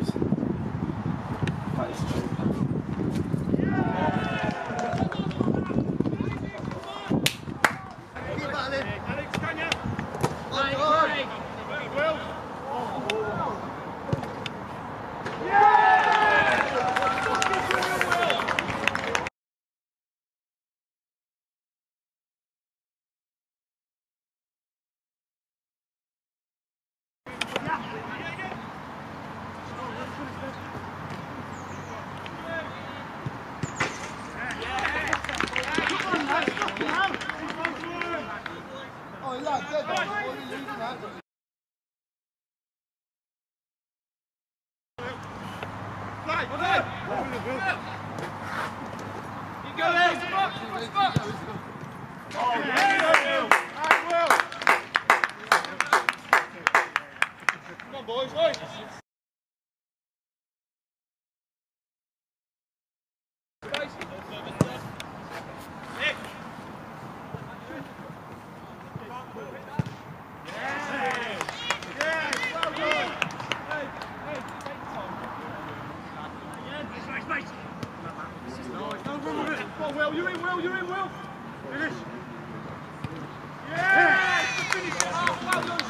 Peace. Fly, fly! Keep going, spot, spot! Oh, yeah! Will, you're in, Will, you're in, Will. Finish. Yeah! Finish it. Oh, well done,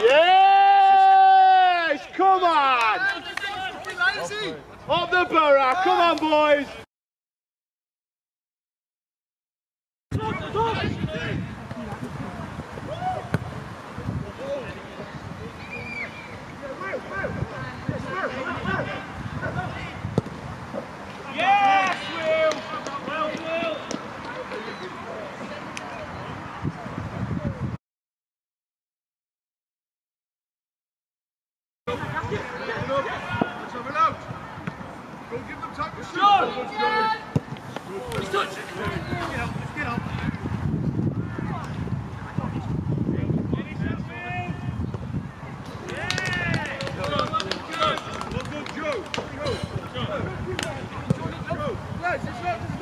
Yes! Come on! Up the borough! Come on, boys! Let's go.